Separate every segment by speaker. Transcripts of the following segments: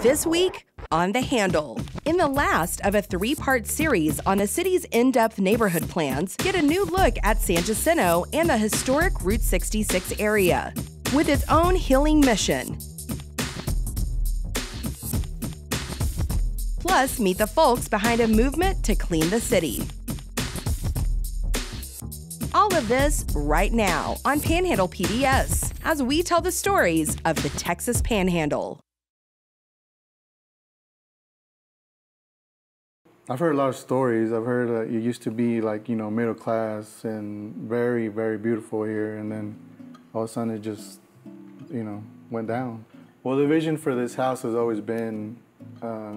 Speaker 1: This week on The Handle. In the last of a three part series on the city's in depth neighborhood plans, get a new look at San Jacinto and the historic Route 66 area. With its own healing mission, Plus, meet the folks behind a movement to clean the city. All of this right now on Panhandle PBS as we tell the stories of the Texas Panhandle.
Speaker 2: I've heard a lot of stories. I've heard that it used to be like, you know, middle class and very, very beautiful here. And then all of a sudden it just, you know, went down. Well, the vision for this house has always been uh,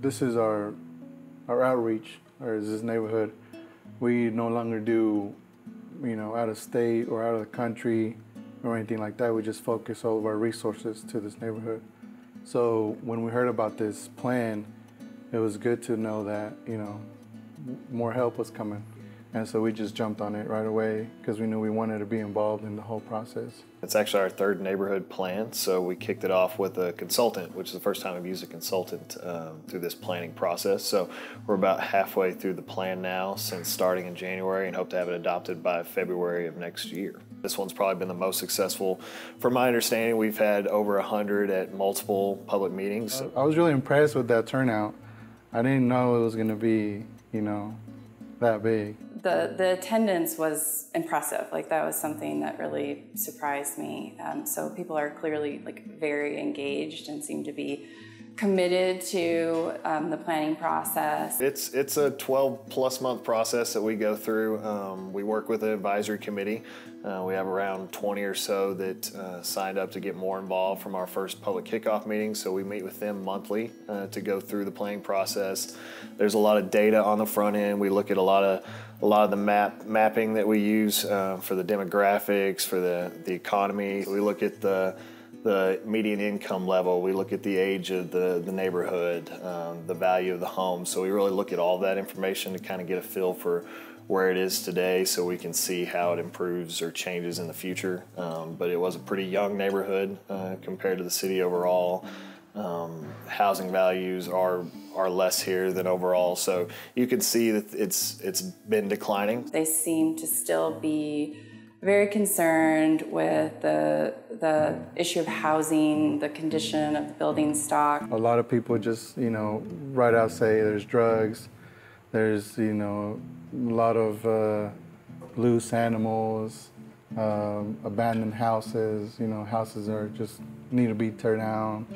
Speaker 2: this is our our outreach, or is this neighborhood. We no longer do, you know, out of state or out of the country or anything like that. We just focus all of our resources to this neighborhood. So when we heard about this plan, it was good to know that you know more help was coming. And so we just jumped on it right away because we knew we wanted to be involved in the whole process.
Speaker 3: It's actually our third neighborhood plan, so we kicked it off with a consultant, which is the first time I've used a consultant um, through this planning process. So we're about halfway through the plan now since starting in January and hope to have it adopted by February of next year. This one's probably been the most successful. From my understanding, we've had over 100 at multiple public meetings.
Speaker 2: I was really impressed with that turnout. I didn't know it was going to be, you know, that big
Speaker 4: the the attendance was impressive. Like that was something that really surprised me. Um, so people are clearly like very engaged and seem to be committed to um, the planning process.
Speaker 3: It's it's a 12 plus month process that we go through. Um, we work with an advisory committee. Uh, we have around 20 or so that uh, signed up to get more involved from our first public kickoff meeting. So we meet with them monthly uh, to go through the planning process. There's a lot of data on the front end. We look at a lot of a lot of the map mapping that we use uh, for the demographics, for the, the economy. We look at the the median income level. We look at the age of the, the neighborhood, um, the value of the home. So we really look at all that information to kind of get a feel for where it is today so we can see how it improves or changes in the future. Um, but it was a pretty young neighborhood uh, compared to the city overall. Um, housing values are are less here than overall, so you can see that it's it's been declining.
Speaker 4: They seem to still be very concerned with the the issue of housing, the condition of the building stock.
Speaker 2: A lot of people just you know right out say there's drugs, there's you know a lot of uh, loose animals, um, abandoned houses. You know houses are just need to be torn down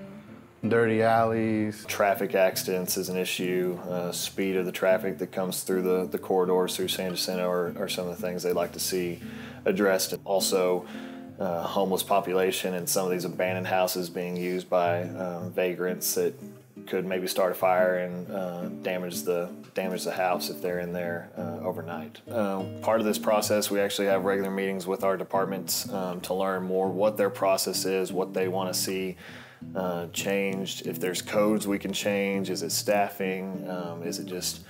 Speaker 2: dirty alleys.
Speaker 3: Traffic accidents is an issue. Uh, speed of the traffic that comes through the, the corridors through San Jacinto are, are some of the things they'd like to see addressed. Also, uh, homeless population and some of these abandoned houses being used by uh, vagrants that could maybe start a fire and uh, damage the damage the house if they're in there uh, overnight. Uh, part of this process, we actually have regular meetings with our departments um, to learn more what their process is, what they want to see uh, changed? If there's codes we can change, is it staffing? Um, is it just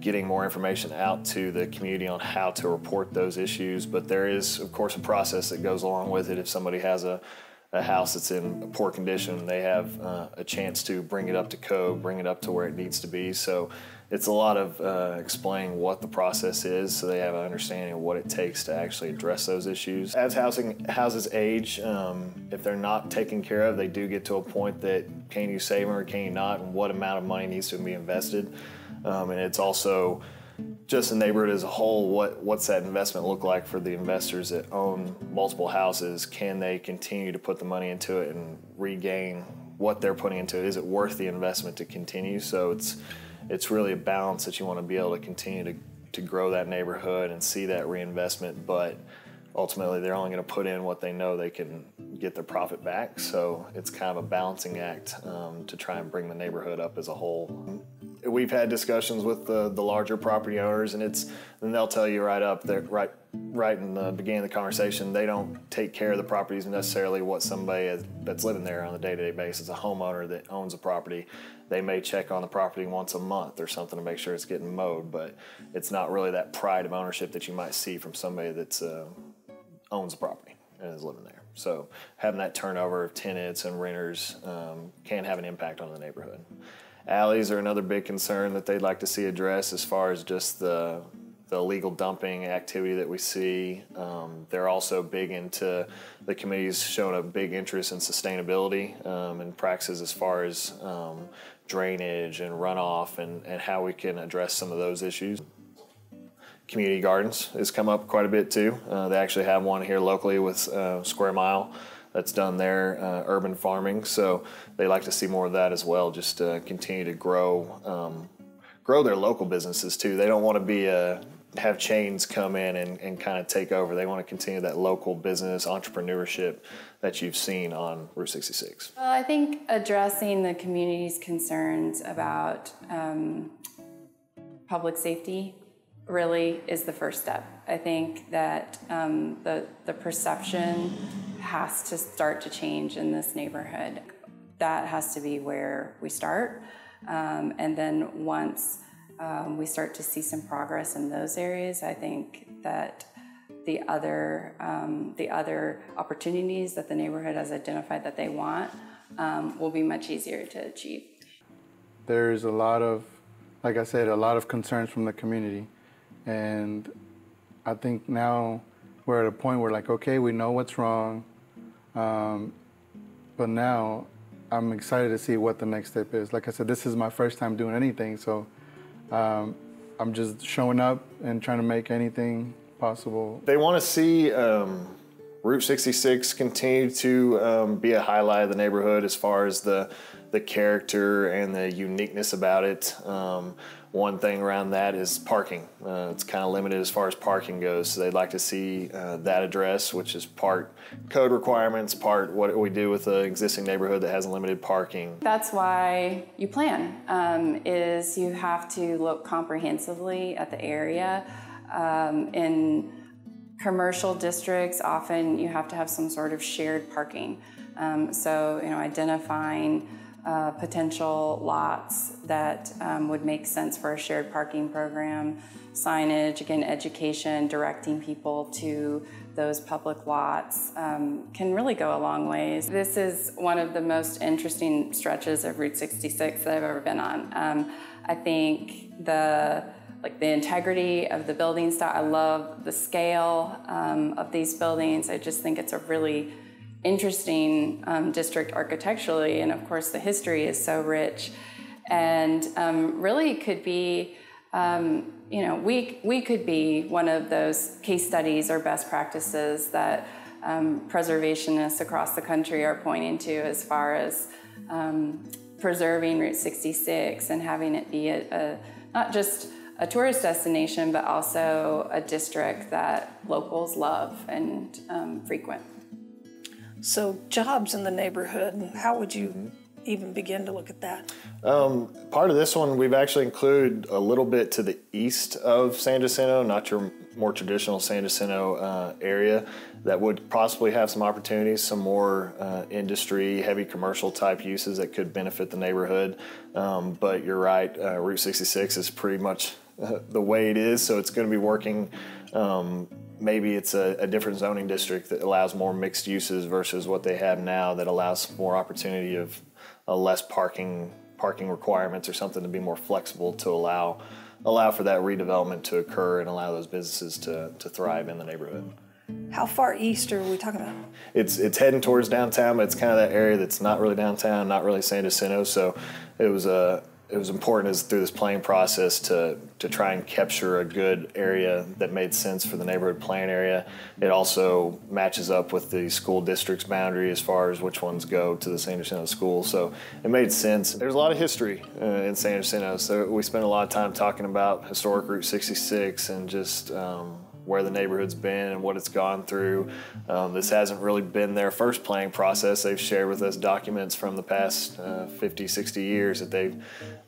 Speaker 3: getting more information out to the community on how to report those issues? But there is, of course, a process that goes along with it. If somebody has a, a house that's in poor condition, they have uh, a chance to bring it up to code, bring it up to where it needs to be. So it's a lot of uh, explaining what the process is so they have an understanding of what it takes to actually address those issues. As housing houses age, um, if they're not taken care of, they do get to a point that can you save them or can you not, and what amount of money needs to be invested. Um, and it's also just the neighborhood as a whole, what, what's that investment look like for the investors that own multiple houses? Can they continue to put the money into it and regain what they're putting into it? Is it worth the investment to continue? So it's it's really a balance that you want to be able to continue to, to grow that neighborhood and see that reinvestment, but ultimately they're only going to put in what they know they can get their profit back. So it's kind of a balancing act um, to try and bring the neighborhood up as a whole. We've had discussions with the, the larger property owners, and it's and they'll tell you right up there, right right in the beginning of the conversation, they don't take care of the properties necessarily what somebody that's living there on a day-to-day basis, a homeowner that owns a property, they may check on the property once a month or something to make sure it's getting mowed, but it's not really that pride of ownership that you might see from somebody that uh, owns a property. and is living there. So having that turnover of tenants and renters um, can have an impact on the neighborhood. Alleys are another big concern that they'd like to see addressed as far as just the the illegal dumping activity that we see. Um, they're also big into the committee's shown a big interest in sustainability um, and practices as far as um, drainage and runoff and, and how we can address some of those issues. Community gardens has come up quite a bit too. Uh, they actually have one here locally with uh, Square Mile that's done there, uh, urban farming. So they like to see more of that as well, just to continue to grow um, grow their local businesses too. They don't want to be a have chains come in and, and kind of take over. They want to continue that local business entrepreneurship that you've seen on Route 66.
Speaker 4: Well, I think addressing the community's concerns about um, public safety really is the first step. I think that um, the, the perception has to start to change in this neighborhood. That has to be where we start. Um, and then once um, we start to see some progress in those areas, I think that the other um, the other opportunities that the neighborhood has identified that they want um, will be much easier to achieve.
Speaker 2: There's a lot of, like I said, a lot of concerns from the community, and I think now we're at a point where like, okay, we know what's wrong, um, but now I'm excited to see what the next step is. Like I said, this is my first time doing anything, so um, I'm just showing up and trying to make anything possible.
Speaker 3: They want to see um, Route 66 continue to um, be a highlight of the neighborhood as far as the the character and the uniqueness about it. Um, one thing around that is parking. Uh, it's kind of limited as far as parking goes, so they'd like to see uh, that address, which is part code requirements, part what we do with the existing neighborhood that has limited parking.
Speaker 4: That's why you plan. Um, is you have to look comprehensively at the area. Um, in commercial districts, often you have to have some sort of shared parking. Um, so you know, identifying uh, potential lots that um, would make sense for a shared parking program, signage, again, education, directing people to those public lots um, can really go a long ways. This is one of the most interesting stretches of Route 66 that I've ever been on. Um, I think the like the integrity of the building style. I love the scale um, of these buildings. I just think it's a really interesting um, district architecturally, and of course the history is so rich, and um, really could be, um, you know, we we could be one of those case studies or best practices that um, preservationists across the country are pointing to as far as um, preserving Route 66 and having it be a, a not just a tourist destination, but also a district that locals love and um, frequent.
Speaker 5: So, jobs in the neighborhood, and how would you even begin to look at that?
Speaker 3: Um, part of this one, we've actually included a little bit to the east of San Jacinto, not your more traditional San Jacinto uh, area, that would possibly have some opportunities, some more uh, industry, heavy commercial type uses that could benefit the neighborhood. Um, but you're right, uh, Route 66 is pretty much uh, the way it is, so it's going to be working um, maybe it's a, a, different zoning district that allows more mixed uses versus what they have now that allows more opportunity of uh, less parking parking requirements or something to be more flexible to allow allow for that redevelopment to occur and allow those businesses to, to thrive in the neighborhood.
Speaker 5: How far east are we talking about?
Speaker 3: It's it's heading towards downtown, but it's kind of that area that's not really downtown, not really San Jacinto. So it was a it was important as through this planning process to to try and capture a good area that made sense for the neighborhood plan area. It also matches up with the school district's boundary as far as which ones go to the San Jacinto school. So it made sense. There's a lot of history uh, in San Jacinto, so we spent a lot of time talking about historic Route 66 and just um, where the neighborhood's been and what it's gone through. Um, this hasn't really been their first planning process. They've shared with us documents from the past uh, 50, 60 years that they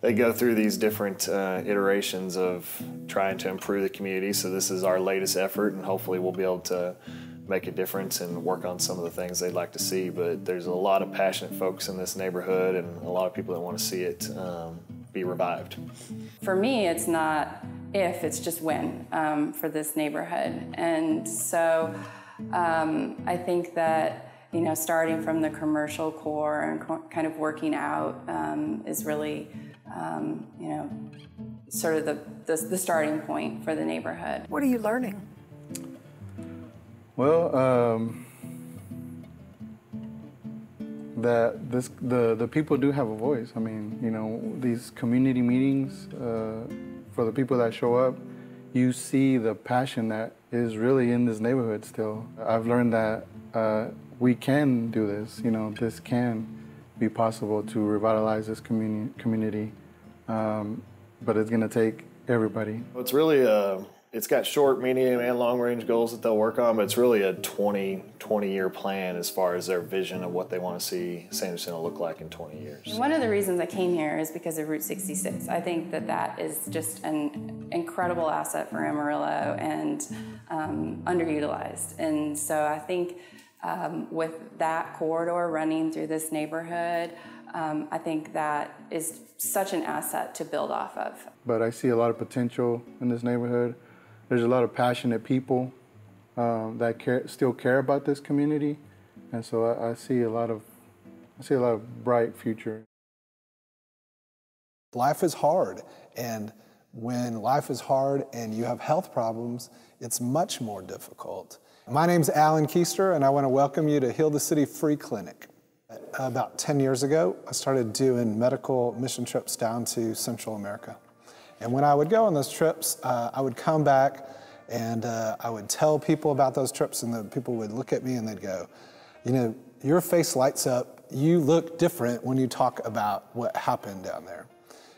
Speaker 3: they go through these different uh, iterations of trying to improve the community. So this is our latest effort, and hopefully we'll be able to make a difference and work on some of the things they'd like to see. But there's a lot of passionate folks in this neighborhood and a lot of people that want to see it um, be revived.
Speaker 4: For me, it's not if, it's just when um, for this neighborhood. And so Um, I think that you know starting from the commercial core and co- kind of working out um, is really um, you know sort of the, the the starting point for the neighborhood.
Speaker 5: What are you learning?
Speaker 2: Well, um, that this the the people do have a voice. I mean, you know, these community meetings uh, for the people that show up, you see the passion that is really in this neighborhood still. I've learned that uh, we can do this. You know, this can be possible to revitalize this community. Community, um, but it's going to take everybody.
Speaker 3: It's really a it's got short, medium, and long range goals that they'll work on, but it's really a 20, 20 year plan as far as their vision of what they want to see San Jacinto look like in 20 years.
Speaker 4: One of the reasons I came here is because of Route 66. I think that that is just an incredible asset for Amarillo and um, underutilized. And so I think um, with that corridor running through this neighborhood, um, I think that is such an asset to build off of.
Speaker 2: But I see a lot of potential in this neighborhood there's a lot of passionate people um, that care, still care about this community, and so I, I see a lot of I see a lot of bright future.
Speaker 6: Life is hard, and when life is hard and you have health problems, it's much more difficult. My name's Alan Keister, and I want to welcome you to Heal the City Free Clinic. About 10 years ago, I started doing medical mission trips down to Central America. And when I would go on those trips, uh, I would come back and uh, I would tell people about those trips, and the people would look at me and they'd go, You know, your face lights up. You look different when you talk about what happened down there.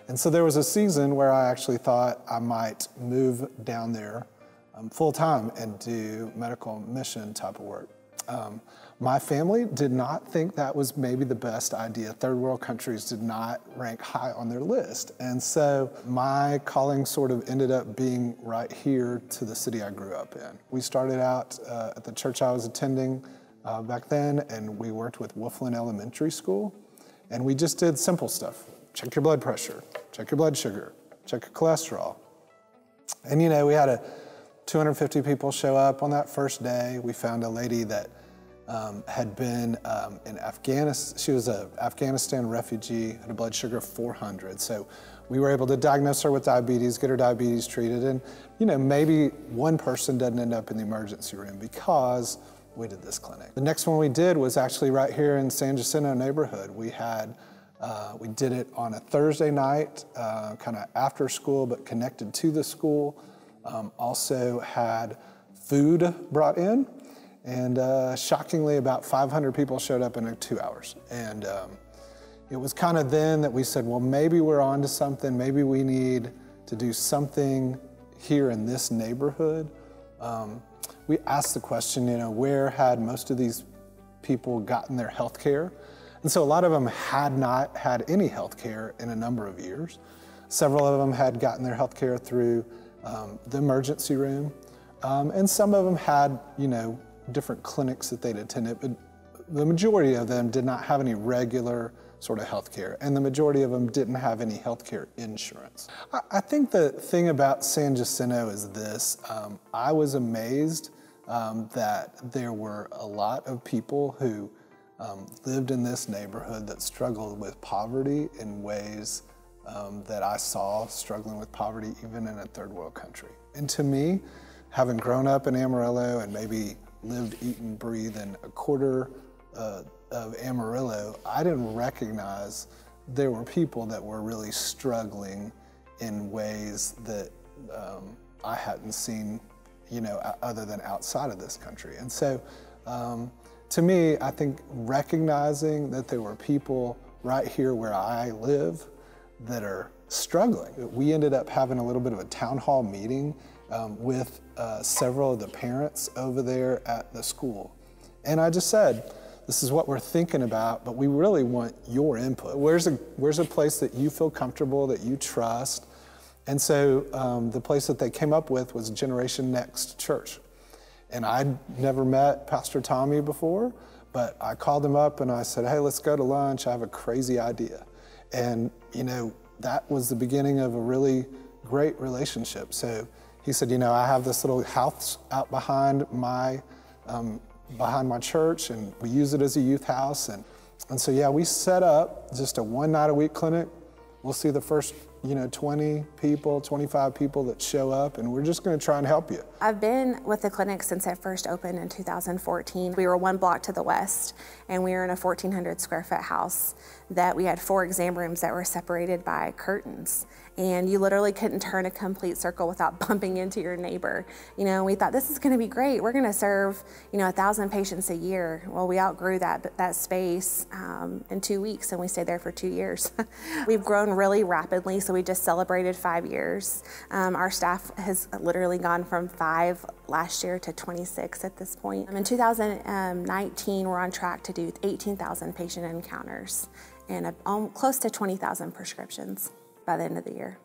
Speaker 6: And so there was a season where I actually thought I might move down there um, full time and do medical mission type of work. Um, my family did not think that was maybe the best idea. Third world countries did not rank high on their list. And so my calling sort of ended up being right here to the city I grew up in. We started out uh, at the church I was attending uh, back then, and we worked with Wolflin Elementary School. And we just did simple stuff check your blood pressure, check your blood sugar, check your cholesterol. And you know, we had a 250 people show up on that first day. We found a lady that um, had been um, in Afghanistan. She was an Afghanistan refugee, had a blood sugar of 400. So we were able to diagnose her with diabetes, get her diabetes treated, and you know maybe one person doesn't end up in the emergency room because we did this clinic. The next one we did was actually right here in San Jacinto neighborhood. We had uh, we did it on a Thursday night, uh, kind of after school, but connected to the school. Um, also had food brought in. And uh, shockingly, about 500 people showed up in two hours. And um, it was kind of then that we said, well, maybe we're on to something. Maybe we need to do something here in this neighborhood. Um, we asked the question, you know, where had most of these people gotten their health care? And so a lot of them had not had any health care in a number of years. Several of them had gotten their health care through um, the emergency room. Um, and some of them had, you know, different clinics that they'd attended, but the majority of them did not have any regular sort of health care, and the majority of them didn't have any health care insurance. I, I, think the thing about San Jacinto is this um, I was amazed um, that there were a lot of people who um, lived in this neighborhood that struggled with poverty in ways um, that I saw struggling with poverty even in a third world country. And to me, having grown up in Amarillo and maybe lived, eat, and breathe in a quarter uh, of Amarillo, I didn't recognize there were people that were really struggling in ways that um, I hadn't seen, you know, other than outside of this country. And so, um, to me, I think recognizing that there were people right here where I live that are struggling. We ended up having a little bit of a town hall meeting um, with uh, several of the parents over there at the school. And I just said, this is what we're thinking about, but we really want your input. Where's a, where's a place that you feel comfortable, that you trust? And so um, the place that they came up with was Generation Next Church. And I'd never met Pastor Tommy before, but I called him up and I said, hey, let's go to lunch. I have a crazy idea. And, you know, that was the beginning of a really great relationship. So he said, You know, I have this little house out behind my um, behind my church, and we use it as a youth house. And, and so, yeah, we set up just a one night a week clinic. We'll see the first you know, 20 people, 25 people that show up, and we're just going to try and help you.
Speaker 7: I've been with the clinic since it first opened in 2014. We were one block to the west, and we were in a 1,400 square foot house that we had four exam rooms that were separated by curtains and you literally couldn't turn a complete circle without bumping into your neighbor. You know, we thought this is going to be great. We're going to serve, you know, a thousand patients a year. Well, we outgrew that that space um, in two weeks, and we stayed there for two years. We've grown really rapidly, so we just celebrated five years. Um, our staff has literally gone from five last year to 26 at this point. Um, in 2019, we're on track to do 18,000 patient encounters and a, um, close to 20,000 prescriptions by the end of the year.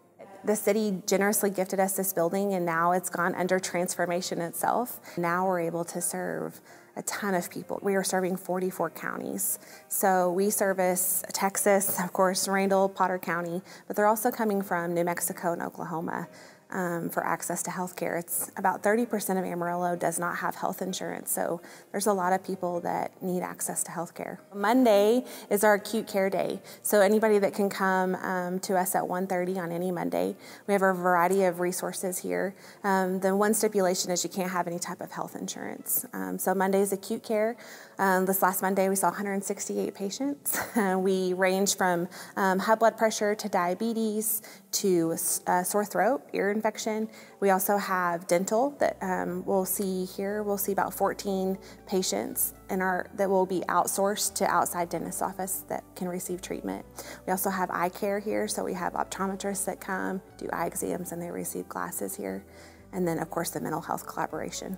Speaker 7: The city generously gifted us this building, and now it's gone under transformation itself. Now we're able to serve a ton of people. We are serving 44 counties. So we service Texas, of course, Randall, Potter County, but they're also coming from New Mexico and Oklahoma um, for access to health care. It's about 30% of Amarillo does not have health insurance, so there's a lot of people that need access to health care. Monday is our acute care day, so anybody that can come um, to us at 1.30 on any Monday. We have a variety of resources here. Um, the one stipulation is you can't have any type of health insurance. Um, so Monday is acute care. Um, this last Monday we saw 168 patients. we range from um, high blood pressure to diabetes to uh, sore throat, ear infection. We also have dental that um, we'll see here. We'll see about 14 patients in our that will be outsourced to outside dentist office that can receive treatment. We also have eye care here, so we have optometrists that come do eye exams and they receive glasses here, and then of course the mental health collaboration.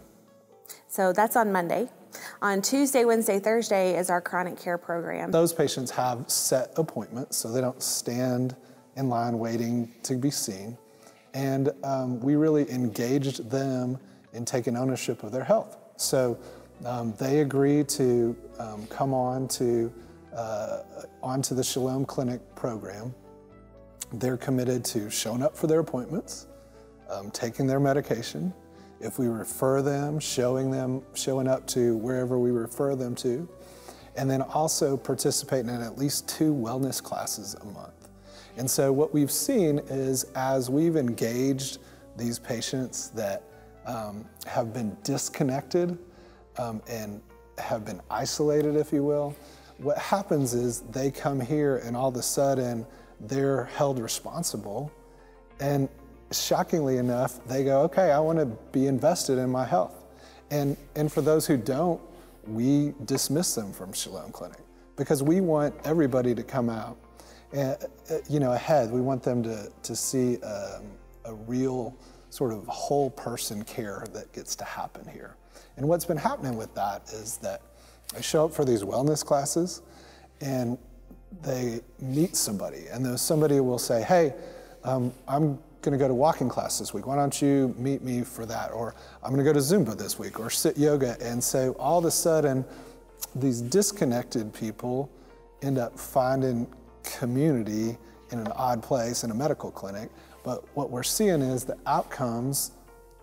Speaker 7: So that's on Monday. On Tuesday, Wednesday, Thursday is our chronic care program.
Speaker 6: Those patients have set appointments, so they don't stand in line waiting to be seen. And um, we really engaged them in taking ownership of their health. So um, they agreed to um, come on to uh, onto the Shalom Clinic program. They're committed to showing up for their appointments, um, taking their medication. If we refer them, showing them, showing up to wherever we refer them to, and then also participating in at least two wellness classes a month. And so what we've seen is as we've engaged these patients that um, have been disconnected um, and have been isolated, if you will, what happens is they come here and all of a sudden they're held responsible. And shockingly enough, they go, okay, I want to be invested in my health. And, and for those who don't, we dismiss them from Shalom Clinic because we want everybody to come out you know, ahead. We want them to, to see um, a real sort of whole person care that gets to happen here. And what's been happening with that is that I show up for these wellness classes and they meet somebody, and then somebody will say, Hey, um, I'm going to go to walking class this week. Why don't you meet me for that? Or I'm going to go to Zumba this week or sit yoga. And so all of a sudden, these disconnected people end up finding community in an odd place in a medical clinic. But what we're seeing is the outcomes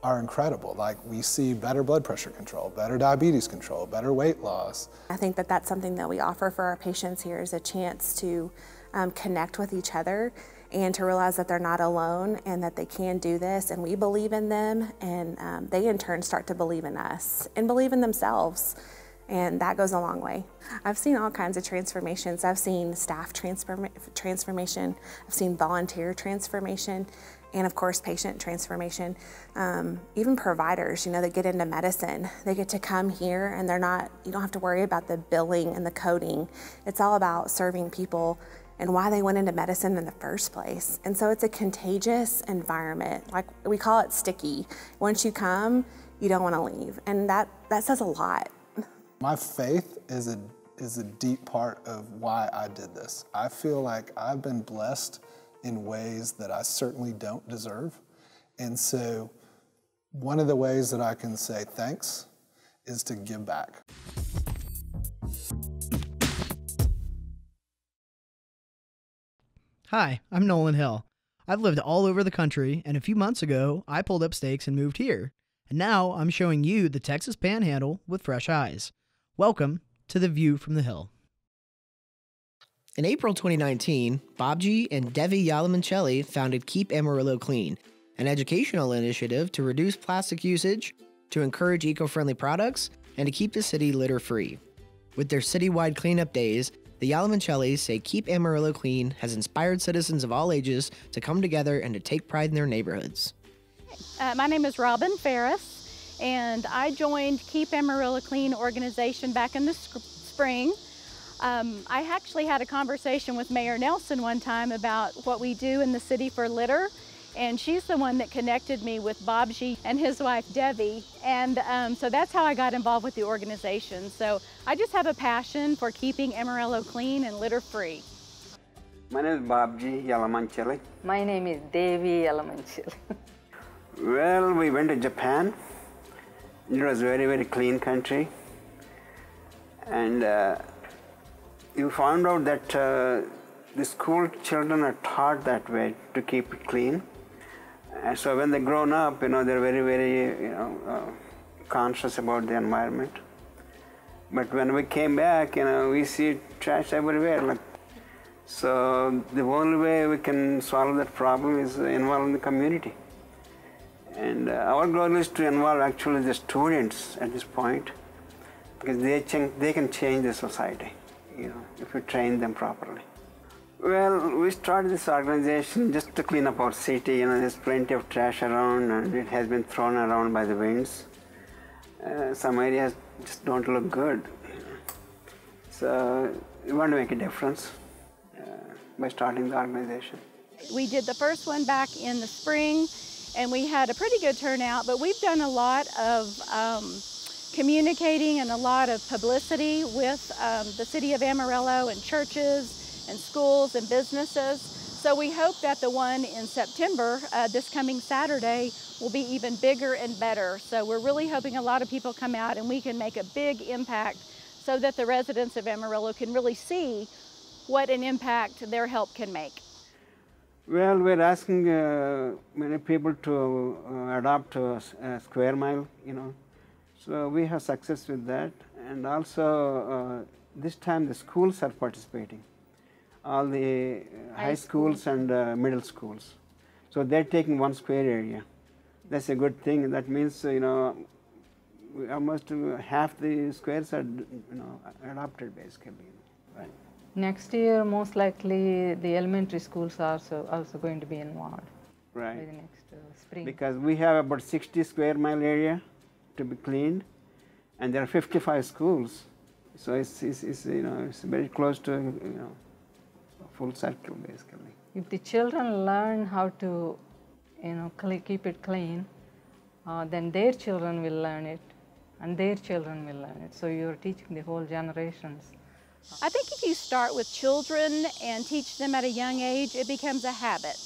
Speaker 6: are incredible. Like we see better blood pressure control, better diabetes control, better weight loss.
Speaker 7: I think that that's something that we offer for our patients here is a chance to um, connect with each other and to realize that they're not alone and that they can do this and we believe in them and um, they in turn start to believe in us and believe in themselves and that goes a long way. I've seen all kinds of transformations. I've seen staff transform transformation, I've seen volunteer transformation, and of course, patient transformation. Um, even providers, you know, they get into medicine, they get to come here and they're not, you don't have to worry about the billing and the coding. It's all about serving people and why they went into medicine in the first place. And so it's a contagious environment. Like we call it sticky. Once you come, you don't want to leave. And that, that says a lot.
Speaker 6: My faith is a, is a deep part of why I did this. I feel like I've been blessed in ways that I certainly don't deserve. And so, one of the ways that I can say thanks is to give back.
Speaker 8: Hi, I'm Nolyn Hill. I've lived all over the country, and a few months ago, I pulled up stakes and moved here. And now I'm showing you the Texas Panhandle with fresh eyes. Welcome to the View from the Hill.
Speaker 9: In April 2019, Bobji and Devi Yalamanchili founded Keep Amarillo Clean, an educational initiative to reduce plastic usage, to encourage eco friendly products, and to keep the city litter free. With their citywide cleanup days, the Yalamanchilis say Keep Amarillo Clean has inspired citizens of all ages to come together and to take pride in their neighborhoods.
Speaker 10: Uh, my name is Robin Ferris, and I joined Keep Amarillo Clean organization back in the spring. Um, I actually had a conversation with Mayor Nelson one time about what we do in the city for litter, and she's the one that connected me with Bobji and his wife Debbie, and um, so that's how I got involved with the organization. So I just have a passion for keeping Amarillo clean and litter free.
Speaker 11: My name is Bobji Yalamanchili.
Speaker 12: My name is Devi Yalamanchili.
Speaker 11: well, we went to Japan. It was a very, very clean country. And uh, you found out that uh, the school children are taught that way to keep it clean. And so when they grown up, you know, they're very, very, you know, uh, conscious about the environment. But when we came back, you know, we see trash everywhere. Like, so the only way we can solve that problem is involving the community. And uh, our goal is to involve actually the students at this point, because they, they can change the society, you know, if you train them properly. Well, we started this organization just to clean up our city. You know, there's plenty of trash around, and it has been thrown around by the winds. Uh, some areas just don't look good. So we want to make a difference uh, by starting the organization.
Speaker 10: We did the first one back in the spring, and we had a pretty good turnout. But we've done a lot of um, communicating and a lot of publicity with um, the city of Amarillo and churches and schools and businesses. So we hope that the one in September, uh, this coming Saturday, will be even bigger and better. So we're really hoping a lot of people come out and we can make a big impact so that the residents of Amarillo can really see what an impact their help can make.
Speaker 11: Well, we're asking uh, many people to uh, adopt a, a, square mile, you know. So we have success with that. And also, uh, this time the schools are participating all the high, high schools school. and uh, middle schools. So they're taking one square area. That's a good thing. That means, you know, almost half the squares are, you know, adopted basically. Right.
Speaker 12: Next year, most likely, the elementary schools are also, also going to be involved.
Speaker 11: Right.
Speaker 12: By the next uh, spring.
Speaker 11: Because we have about 60 square mile area to be cleaned, and there are 55 schools. So it's, it's, it's you know, it's very close to, you know, full circle basically.
Speaker 12: If the children learn how to, you know, keep it clean, uh, then their children will learn it, and their children will learn it. So you're teaching the whole generations.
Speaker 10: I think if you start with children and teach them at a young age, it becomes a habit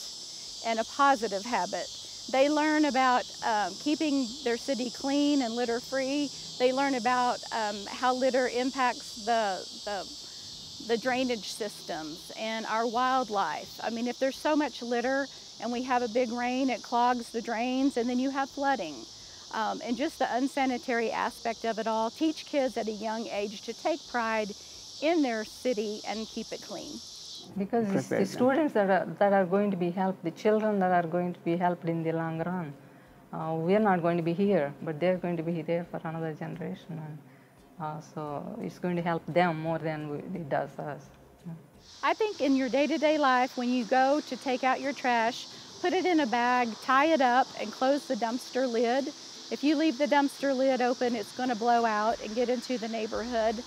Speaker 10: and a positive habit. They learn about um, keeping their city clean and litter free. They learn about um, how litter impacts the, the the drainage systems and our wildlife. I mean, if there's so much litter and we have a big rain, it clogs the drains and then you have flooding. Um, and just the unsanitary aspect of it all. Teach kids at a young age to take pride in their city and keep it clean.
Speaker 12: Because it's the students that are, that are going to be helped, the children that are going to be helped in the long run. Uh, we're not going to be here, but they're going to be there for another generation. And, uh, so it's going to help them more than it does us.
Speaker 10: I think in your day-to-day life, when you go to take out your trash, put it in a bag, tie it up, and close the dumpster lid. If you leave the dumpster lid open, it's going to blow out and get into the neighborhood.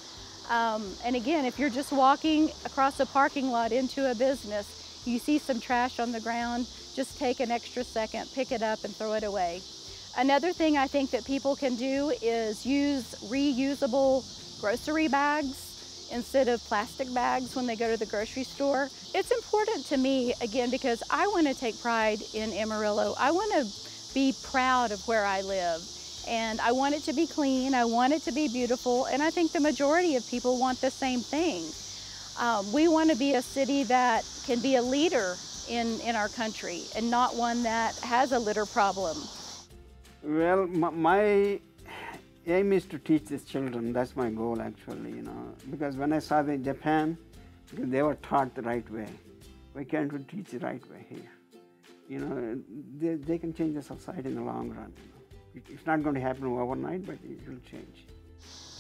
Speaker 10: Um, and again, if you're just walking across a parking lot into a business, you see some trash on the ground, just take an extra second, pick it up, and throw it away. Another thing I think that people can do is use reusable grocery bags instead of plastic bags when they go to the grocery store. It's important to me, again, because I want to take pride in Amarillo. I want to be proud of where I live. And I want it to be clean, I want it to be beautiful, and I think the majority of people want the same thing. Um, we want to be a city that can be a leader in, in our country and not one that has a litter problem.
Speaker 11: Well, my, aim is to teach these children. That's my goal, actually. You know, because when I saw the Japan, they were taught the right way. Why can't we teach the right way here? You know, they, they can change the society in the long run. It's not going to happen overnight, but it will change.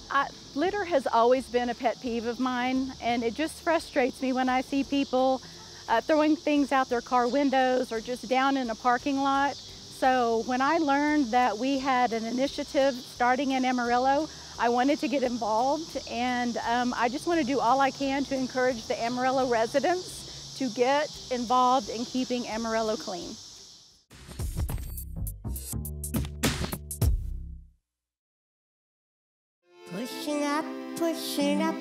Speaker 10: I, litter has always been a pet peeve of mine, and it just frustrates me when I see people uh, throwing things out their car windows or just down in a parking lot. So when I learned that we had an initiative starting in Amarillo, I wanted to get involved, and um, I just want to do all I can to encourage the Amarillo residents to get involved in keeping Amarillo clean.
Speaker 13: Up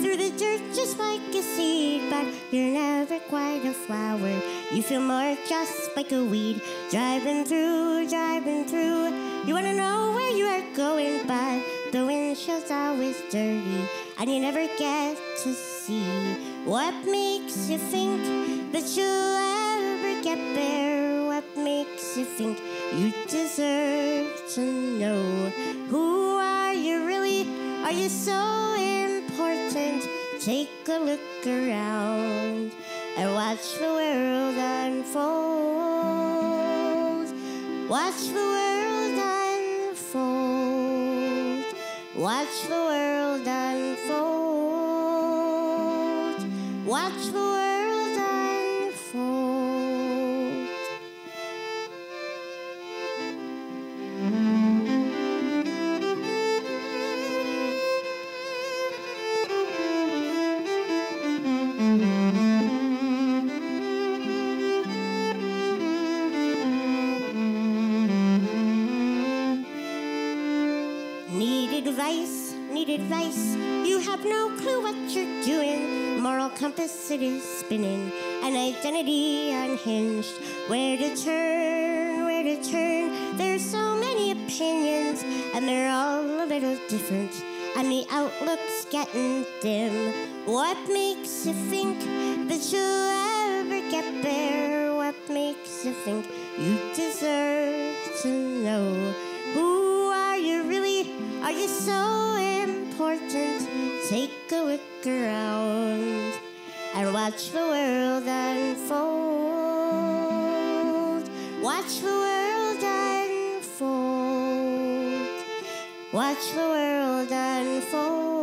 Speaker 13: through the dirt just like a seed, but you're never quite a flower. You feel more just like a weed. Driving through, driving through. You wanna know where you are going, but the windshield's always dirty, and you never get to see what makes you think that you'll ever get there. What makes you think you deserve to know who are you really? Are you so important? Take a look around and watch the world unfold. Watch the world unfold. Watch the world unfold. Need advice, need advice. You have no clue what you're doing. Moral compass it is spinning, an identity unhinged. Where to turn, where to turn. There's so many opinions, and they're all a little different. And the outlook's getting dim. What makes you think that you'll ever get there? What makes you think you deserve to know? Are you so important? Take a look around and watch the world unfold. Watch the world unfold. Watch the world unfold.